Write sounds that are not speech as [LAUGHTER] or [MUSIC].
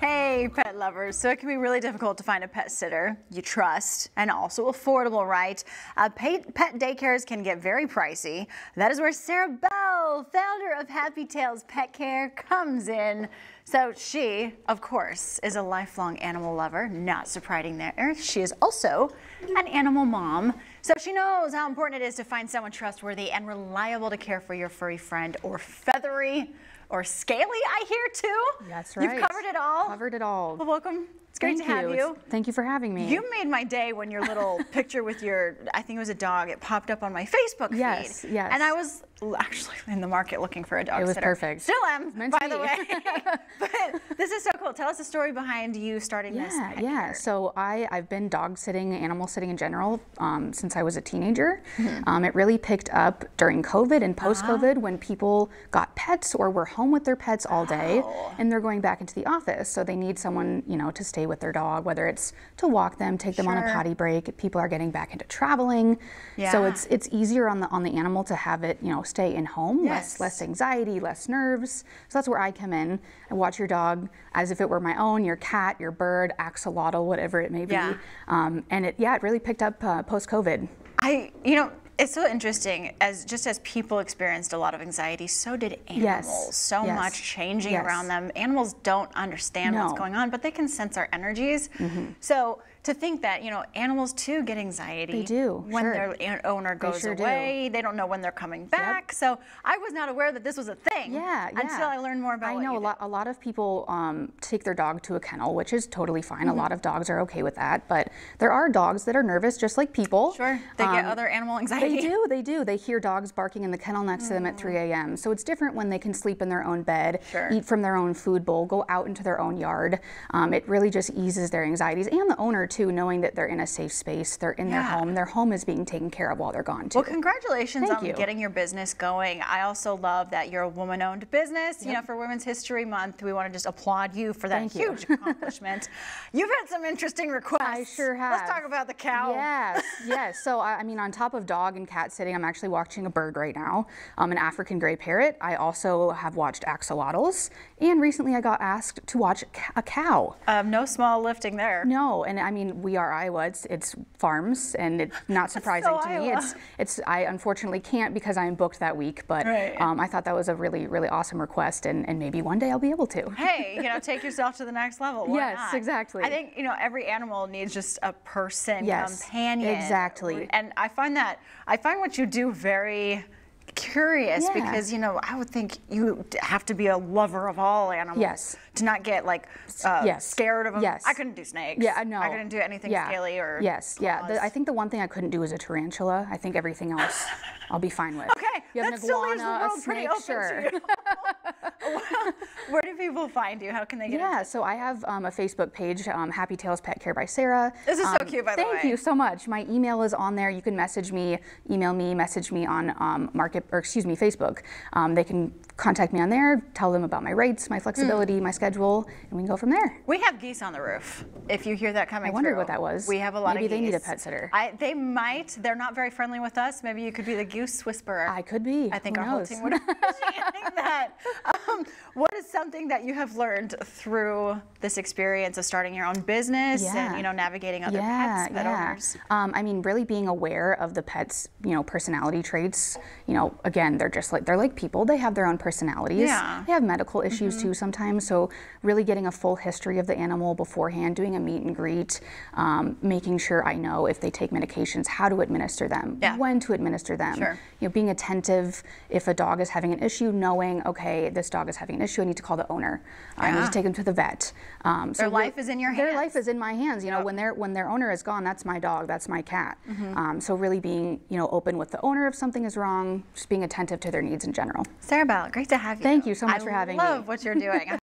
Hey, pet lovers. So it can be really difficult to find a pet sitter you trust and also affordable, right? Uh, pet, pet daycares can get very pricey. That is where Sarah Bell, founder of Happy Tails Pet Care, comes in. So she, of course, is a lifelong animal lover. Not surprising there. She is also an animal mom. So she knows how important it is to find someone trustworthy and reliable to care for your furry friend or feathery or scaly, I hear too. That's right. You've covered it all. Covered it all. Well, welcome. Great Thank to have you. It's- Thank you for having me. You made my day when your little [LAUGHS] picture with your, I think it was a dog, it popped up on my Facebook feed. Yes, yes. And I was actually in the market looking for a dog It was sitter. perfect. Still am, Meant by the way. [LAUGHS] [LAUGHS] but this is so cool. Tell us the story behind you starting this. yeah, yeah. So I, I've been dog sitting, animal sitting in general um, since I was a teenager. Mm-hmm. Um, it really picked up during COVID and post-COVID when people got pets or were home with their pets all day Oh. and they're going back into the office. So they need someone, you know, to stay with their dog, whether it's to walk them, take them on a potty break. People are getting back into traveling. So it's it's easier on the on the animal to have it, you know, stay in home, Yes. less less anxiety, less nerves. So that's where I come in. I watch your dog as if it were my own, your cat, your bird, axolotl, whatever it may be. Yeah. Um, and it, yeah, it really picked up uh, post COVID. I, you know, it's so interesting as just as people experienced a lot of anxiety, so did Yes, animals. So yes, much changing yes. around them. Animals don't understand what's going on, but they can sense our energies. So to think that, you know, animals too get anxiety. They do, When sure. their owner goes sure do. away. They don't know when they're coming back. So I was not aware that this was a thing Yeah, yeah. until I learned more about it. I know a lot. A lot of people um, take their dog to a kennel, which is totally fine. A lot of dogs are okay with that, but there are dogs that are nervous, just like people. Sure. They get Um, other animal anxiety. They do, they do. They hear dogs barking in the kennel next to them at 3 a.m. So it's different when they can sleep in their own bed, Sure. eat from their own food bowl, go out into their own yard. Um, it really just eases their anxieties and the owner too, knowing that they're in a safe space, they're in their home, their home is being taken care of while they're gone too. Well, congratulations Thank on you. getting your business going. I also love that you're a woman-owned business. You know, for Women's History Month, we want to just applaud you for that Thank you. huge accomplishment. [LAUGHS] You've had some interesting requests. I sure have. Let's talk about the cow. Yes, yes. So I, I mean, on top of dog and cat sitting, I'm actually watching a bird right now, um, an African gray parrot. I also have watched axolotls, and recently I got asked to watch a cow. Um, no small lifting there. No, and I mean, we are Iowa. It's, it's farms, and it's [LAUGHS] not surprising so to me. It's, it's. I unfortunately can't because I'm booked that week, but Right. um, I thought that was a really, really awesome request, and, and maybe one day I'll be able to. [LAUGHS] Hey, you know, take yourself to the next level. Why Yes, not? exactly. I think, you know, every animal needs just a person, Yes, companion. exactly. And I find that, I find what you do very curious Yeah. because, you know, I would think you have to be a lover of all animals. Yes. To not get like uh, Yes. scared of them. Yes. I couldn't do snakes. Yeah, I know. I couldn't do anything yeah. scaly or. Yes, yeah. The, I think the one thing I couldn't do is a tarantula. I think everything else [LAUGHS] I'll be fine with. Okay, You have that an still leaves the iguana, a world pretty snake, open sure. to you. Do [LAUGHS] [LAUGHS] people find you? How can they get Yeah, so I have um, a Facebook page, um, Happy Tails Pet Care by Sarah. This is so Um, cute, by the way. Thank you so much. My email is on there. You can message me, email me, message me on um, Market or excuse me, Facebook. Um, they can contact me on there, tell them about my rates, my flexibility, my schedule, and we can go from there. We have geese on the roof. If you hear that coming I wondered through. what that was. We have a lot Maybe of they geese. need a pet sitter. I, they might. They're not very friendly with us. Maybe you could be the goose whisperer. I could be. I think Who our whole knows? team would appreciate [LAUGHS] that. Um, what something that you have learned through this experience of starting your own business and you know navigating other yeah, pets, pet yeah. owners? Um, I mean, really being aware of the pet's, you know, personality traits. You know, again, they're just like they're like people. They have their own personalities. Yeah. They have medical issues too sometimes. So really getting a full history of the animal beforehand, doing a meet and greet, um, making sure I know if they take medications, how to administer them, Yeah. when to administer them. Sure. You know, being attentive if a dog is having an issue, knowing okay, this dog is having an issue. I need to call the owner. I need Yeah. to take them to the vet. Um, Their so re- life is in your hands. Their life is in my hands. You know, when their when their owner is gone, that's my dog, that's my cat. Mm-hmm. Um, so really being you know open with the owner if something is wrong, just being attentive to their needs in general. Sarah Bell, great to have you. Thank you so much I for having me. love what you're doing. [LAUGHS]